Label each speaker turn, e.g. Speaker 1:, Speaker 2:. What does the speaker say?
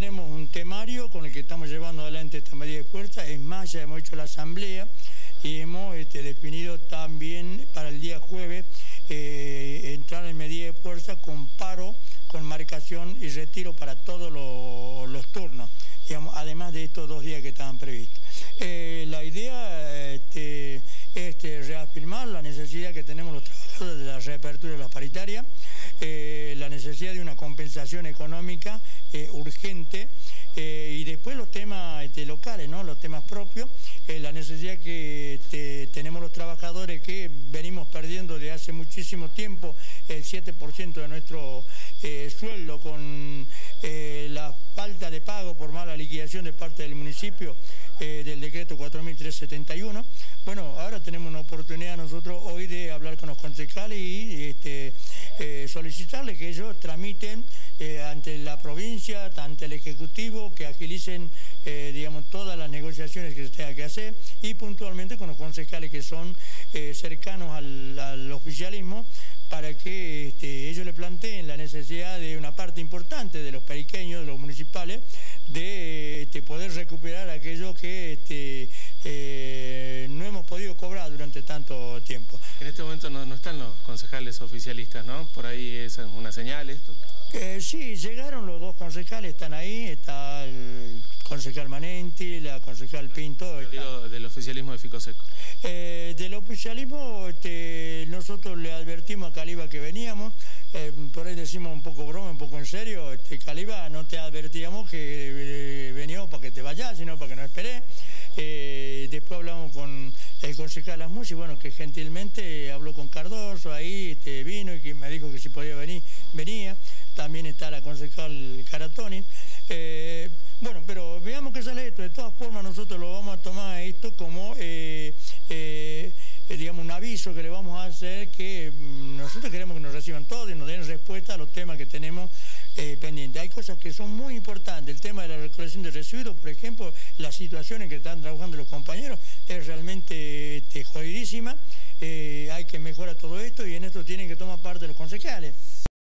Speaker 1: tenemos un temario con el que estamos llevando adelante esta medida de fuerza. Es más, ya hemos hecho la asamblea y hemos este, definido también para el día jueves eh, entrar en medida de fuerza con paro, con marcación y retiro para todos los, turnos, además de estos dos días que estaban previstos. Eh, la idea este, es este, reafirmar la necesidad que tenemos los trabajadores de la reapertura de las paritarias, eh, la de una compensación económica urgente y después los temas este, locales, ¿no? los temas propios, la necesidad que este, tenemos los trabajadores que venimos perdiendo de hace muchísimo tiempo el 7% de nuestro eh, sueldo con eh, la falta de pago por mala liquidación de parte del municipio eh, del decreto 4.371. Bueno, ahora tenemos una oportunidad nosotros hoy de hablar con los concejales y este, solicitarles que ellos tramiten ante la provincia, ante el Ejecutivo, que agilicen digamos, todas las negociaciones que se tenga que hacer y puntualmente con los concejales que son cercanos al oficialismo para que este, ellos le planteen la necesidad de una parte importante de los periqueños, de los municipales, de este, poder recuperar aquello que este, tiempo.
Speaker 2: En este momento no, están los concejales oficialistas, ¿no? Por ahí es una señal esto.
Speaker 1: Eh, sí, llegaron los dos concejales, están ahí, está el concejal Manenti, la concejal Pinto.
Speaker 2: del oficialismo de Ficoseco.
Speaker 1: Eh, del oficialismo este, nosotros le advertimos a Caliba que veníamos, eh, por ahí decimos un poco broma, un poco en serio, este, Caliba no te advertíamos que eh, veníamos para que te vayas, sino para que no esperé. después hablamos concejal Asmus y bueno, que gentilmente habló con Cardoso, ahí este, vino y que me dijo que si podía venir, venía. También está la concejal Caratoni. Bueno, pero veamos qué sale esto. De todas formas, nosotros lo vamos a tomar esto como, eh, eh, digamos, un aviso que le vamos a hacer que mm, nosotros queremos que nos reciban todos y nos den respuesta a los temas que tenemos eh, pendientes. Hay cosas que son muy importantes. El tema de la recolección de residuos, por ejemplo, la situación en que están trabajando los compañeros es realmente este, jodidísima. hay que mejorar todo esto y en esto tienen que tomar parte los concejales.